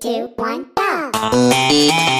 two, one, go!